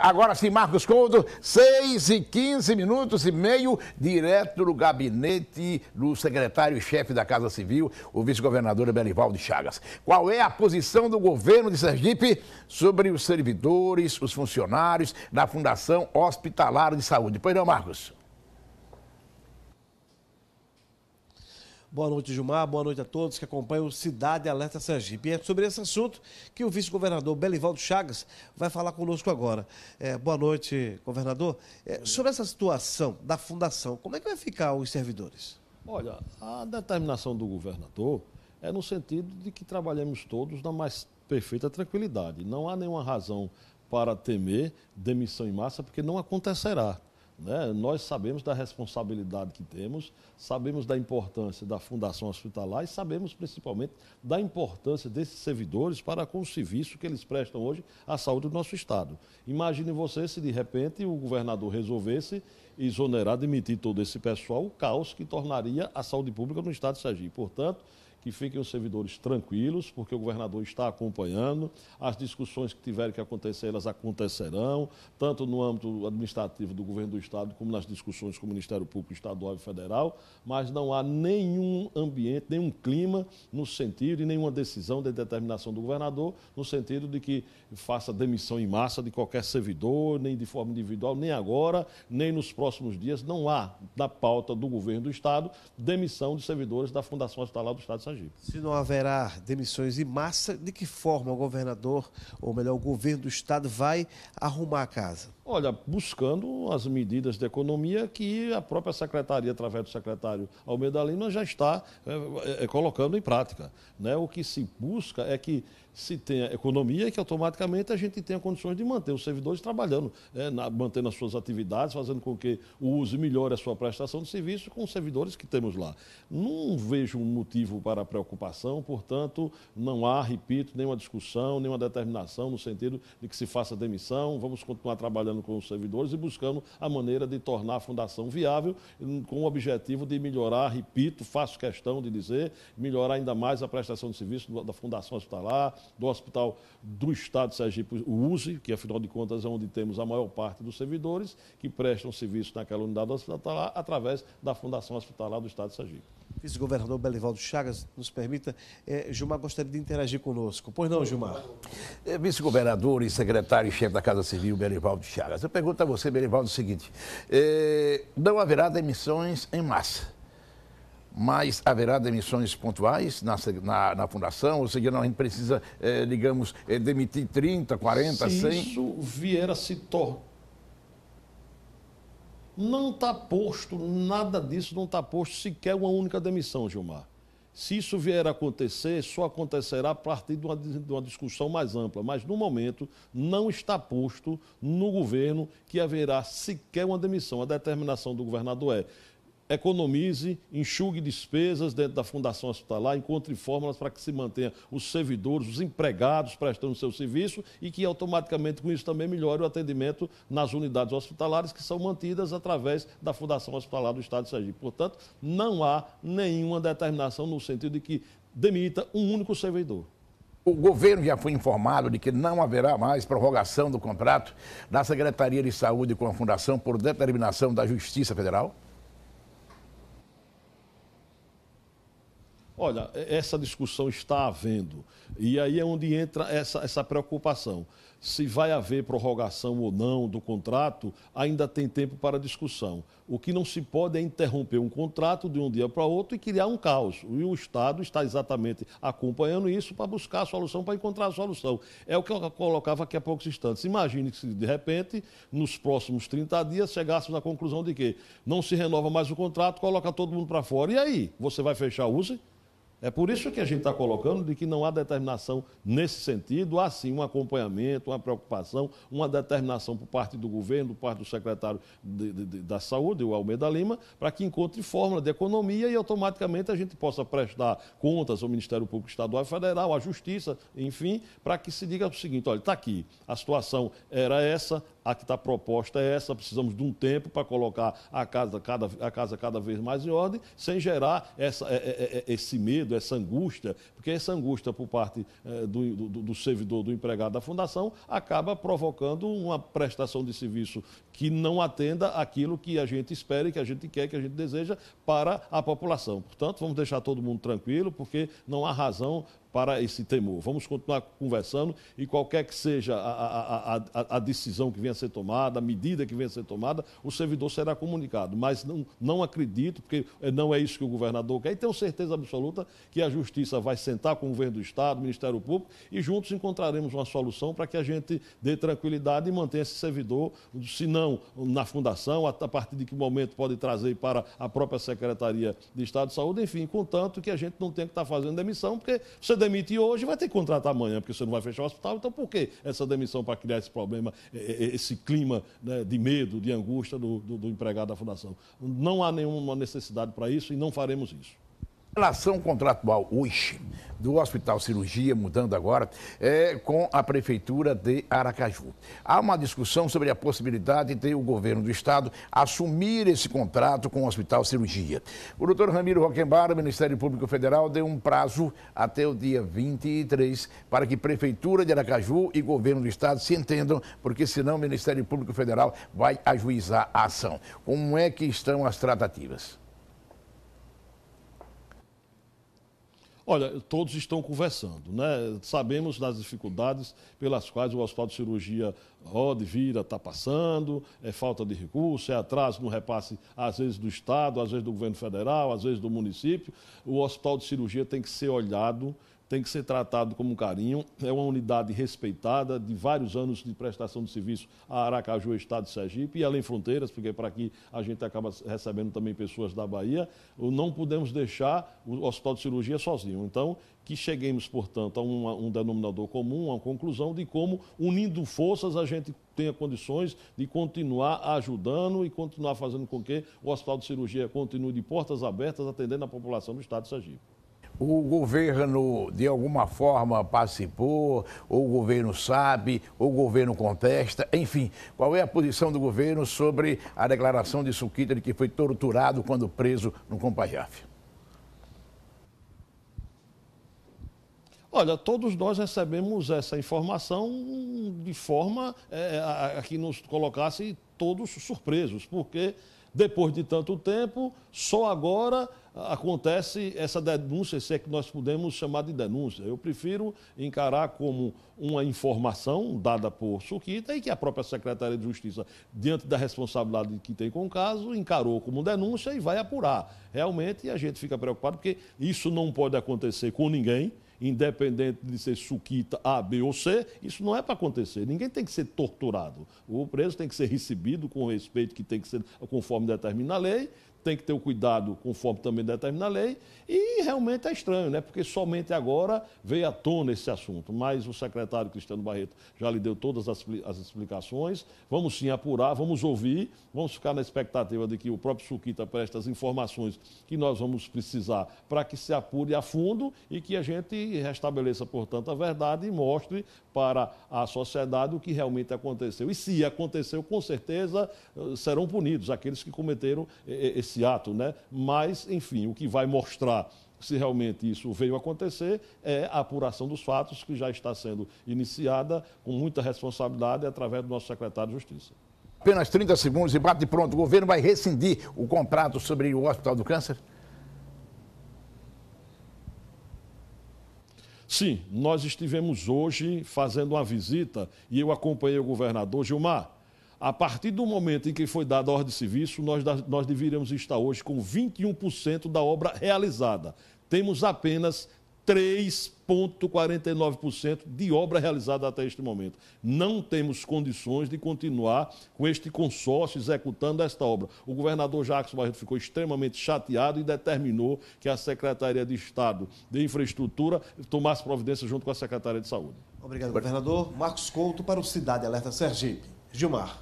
Agora sim, Marcos Couto, 6 e 15 minutos e meio, direto do gabinete do secretário-chefe da Casa Civil, o vice-governador Belivaldo Chagas. Qual é a posição do governo de Sergipe sobre os servidores, os funcionários da Fundação Hospitalar de Saúde? Pois não, Marcos? Boa noite, Gilmar. Boa noite a todos que acompanham o Cidade Alerta Sergipe. E é sobre esse assunto que o vice-governador Belivaldo Chagas vai falar conosco agora. É, boa noite, governador. É, sobre essa situação da fundação, como é que vai ficar os servidores? Olha, a determinação do governador é no sentido de que trabalhemos todos na mais perfeita tranquilidade. Não há nenhuma razão para temer demissão em massa, porque não acontecerá. Né? Nós sabemos da responsabilidade que temos, sabemos da importância da Fundação Hospitalar e sabemos principalmente da importância desses servidores para com o serviço que eles prestam hoje à saúde do nosso Estado. Imagine você se de repente o governador resolvesse exonerar, demitir todo esse pessoal, o caos que tornaria a saúde pública no Estado de Sergipe. Portanto, que fiquem os servidores tranquilos, porque o governador está acompanhando. As discussões que tiverem que acontecer, elas acontecerão, tanto no âmbito administrativo do governo do Estado, como nas discussões com o Ministério Público Estadual e Federal, mas não há nenhum ambiente, nenhum clima no sentido e nenhuma decisão de determinação do governador no sentido de que faça demissão em massa de qualquer servidor, nem de forma individual, nem agora, nem nos próximos dias. Não há na pauta do governo do Estado demissão de servidores da Fundação Hospitalar do Estado de Sergipe. Se não haverá demissões em massa, de que forma o governador, ou melhor, o governo do Estado vai arrumar a casa? Olha, buscando as medidas de economia que a própria secretaria, através do secretário Almeida Lima, já está é, é, colocando em prática. Né? O que se busca é que se tenha economia e que automaticamente a gente tenha condições de manter os servidores trabalhando, é, na, mantendo as suas atividades, fazendo com que o uso melhore a sua prestação de serviço com os servidores que temos lá. Não vejo um motivo para preocupação, portanto, não há, repito, nenhuma discussão, nenhuma determinação no sentido de que se faça demissão, vamos continuar trabalhando com os servidores e buscando a maneira de tornar a fundação viável, com o objetivo de melhorar, repito, faço questão de dizer, melhorar ainda mais a prestação de serviço da Fundação Hospitalar, do Hospital do Estado de Sergipe, o USE, que afinal de contas é onde temos a maior parte dos servidores que prestam serviço naquela unidade hospitalar através da Fundação Hospitalar do Estado de Sergipe. Vice-governador Belivaldo Chagas, nos permita, é, Gilmar gostaria de interagir conosco. Pois não, Gilmar? É, Vice-governador e secretário-chefe da Casa Civil, Belivaldo Chagas. Eu pergunto a você, Belivaldo, o seguinte: é, não haverá demissões em massa mas haverá demissões pontuais na, na, na fundação? Ou seja, não, a gente precisa, é, digamos, é, demitir 30, 40, se 100? Se isso vier a se tornar. Não está posto, nada disso não está posto sequer uma única demissão, Gilmar. Se isso vier a acontecer, só acontecerá a partir de uma, de uma, discussão mais ampla. Mas, no momento, não está posto no governo que haverá sequer uma demissão. A determinação do governador é economize, enxugue despesas dentro da Fundação Hospitalar, encontre fórmulas para que se mantenha os servidores, os empregados prestando seu serviço e que automaticamente com isso também melhore o atendimento nas unidades hospitalares que são mantidas através da Fundação Hospitalar do Estado de Sergipe. Portanto, não há nenhuma determinação no sentido de que demita um único servidor. O governo já foi informado de que não haverá mais prorrogação do contrato da Secretaria de Saúde com a Fundação por determinação da Justiça Federal? Olha, essa discussão está havendo. E aí é onde entra essa, essa preocupação. Se vai haver prorrogação ou não do contrato, ainda tem tempo para discussão. O que não se pode é interromper um contrato de um dia para outro e criar um caos. E o Estado está exatamente acompanhando isso para buscar a solução, para encontrar a solução. É o que eu colocava aqui há poucos instantes. Imagine que, de repente, nos próximos 30 dias, chegássemos à conclusão de que não se renova mais o contrato, coloca todo mundo para fora. E aí? Você vai fechar o USE? É por isso que a gente está colocando de que não há determinação nesse sentido, há sim um acompanhamento, uma preocupação, uma determinação por parte do governo, por parte do secretário de, de, da Saúde, o Almeida Lima, para que encontre fórmula de economia e automaticamente a gente possa prestar contas ao Ministério Público Estadual e Federal, à Justiça, enfim, para que se diga o seguinte: olha, está aqui, a situação era essa, a que está proposta é essa, precisamos de um tempo para colocar a casa, cada, a casa cada vez mais em ordem, sem gerar essa, é, é, é, esse medo, essa angústia, porque essa angústia por parte do, do, do servidor, do empregado da fundação, acaba provocando uma prestação de serviço que não atenda aquilo que a gente espera e que a gente quer, que a gente deseja para a população. Portanto, vamos deixar todo mundo tranquilo, porque não há razão para esse temor. Vamos continuar conversando e qualquer que seja a, a, a, a, decisão que venha a ser tomada, a medida que venha a ser tomada, o servidor será comunicado. Mas não, não acredito, porque não é isso que o governador quer, e tenho certeza absoluta que a Justiça vai sentar com o governo do Estado, o Ministério Público, e juntos encontraremos uma solução para que a gente dê tranquilidade e mantenha esse servidor, se não na fundação, a partir de que momento pode trazer para a própria Secretaria de Estado de Saúde, enfim, contanto que a gente não tenha que estar fazendo demissão, porque você demitir hoje, vai ter que contratar amanhã, porque você não vai fechar o hospital. Então, por que essa demissão para criar esse problema, esse clima né, de medo, de angústia do, do, do empregado da fundação? Não há nenhuma necessidade para isso e não faremos isso relação contratual hoje do Hospital Cirurgia, mudando agora, é com a Prefeitura de Aracaju. Há uma discussão sobre a possibilidade de o governo do Estado assumir esse contrato com o Hospital Cirurgia. O doutor Ramiro Roquembar, Ministério Público Federal, deu um prazo até o dia 23 para que Prefeitura de Aracaju e governo do Estado se entendam, porque senão o Ministério Público Federal vai ajuizar a ação. Como é que estão as tratativas? Olha, todos estão conversando, né? Sabemos das dificuldades pelas quais o Hospital de Cirurgia roda vira, está passando, é falta de recurso, é atraso no repasse, às vezes do Estado, às vezes do governo federal, às vezes do município. O Hospital de Cirurgia tem que ser olhado tem que ser tratado com carinho. É uma unidade respeitada, de vários anos de prestação de serviço a Aracaju, Estado de Sergipe, e além fronteiras, porque para aqui a gente acaba recebendo também pessoas da Bahia. Não podemos deixar o Hospital de Cirurgia sozinho. Então, que cheguemos, portanto, a um, um denominador comum, a uma conclusão de como, unindo forças, a gente tenha condições de continuar ajudando e continuar fazendo com que o Hospital de Cirurgia continue de portas abertas, atendendo a população do Estado de Sergipe o governo de alguma forma participou, ou o governo sabe, ou o governo contesta, enfim, qual é a posição do governo sobre a declaração de Suquita de que foi torturado quando preso no Compajaf? Olha, todos nós recebemos essa informação de forma é, a, a que nos colocasse todos surpresos, porque depois de tanto tempo, só agora acontece essa denúncia, se é que nós podemos chamar de denúncia. Eu prefiro encarar como uma informação dada por Suquita e que a própria Secretaria de Justiça, diante da responsabilidade que tem com o caso, encarou como denúncia e vai apurar. Realmente a gente fica preocupado porque isso não pode acontecer com ninguém independente de ser suquita A, B ou C, isso não é para acontecer. Ninguém tem que ser torturado. O preso tem que ser recebido com o respeito que tem que ser conforme determina a lei, tem que ter o cuidado conforme também determina a lei, e realmente é estranho, né? porque somente agora veio à tona esse assunto. Mas o secretário Cristiano Barreto já lhe deu todas as, as explicações. Vamos sim apurar, vamos ouvir, vamos ficar na expectativa de que o próprio Suquita preste as informações que nós vamos precisar para que se apure a fundo e que a gente restabeleça, portanto, a verdade e mostre para a sociedade o que realmente aconteceu. E se aconteceu, com certeza eh, serão punidos aqueles que cometeram eh, esse esse ato, né? Mas, enfim, o que vai mostrar se realmente isso veio acontecer, é a apuração dos fatos, que já está sendo iniciada com muita responsabilidade através do nosso secretário de Justiça. Apenas 30 segundos e bate pronto. O governo vai rescindir o contrato sobre o Hospital do Câncer? Sim, nós estivemos hoje fazendo uma visita e eu acompanhei o governador Gilmar. A partir do momento em que foi dada a ordem de serviço, nós, nós deveríamos estar hoje com 21% da obra realizada. Temos apenas 3,49% de obra realizada até este momento. Não temos condições de continuar com este consórcio executando esta obra. O governador Jacques Barreto ficou extremamente chateado e determinou que a Secretaria de Estado de Infraestrutura tomasse providência junto com a Secretaria de Saúde. Obrigado, governador. Marcos Couto para o Cidade Alerta Sergipe. Gilmar.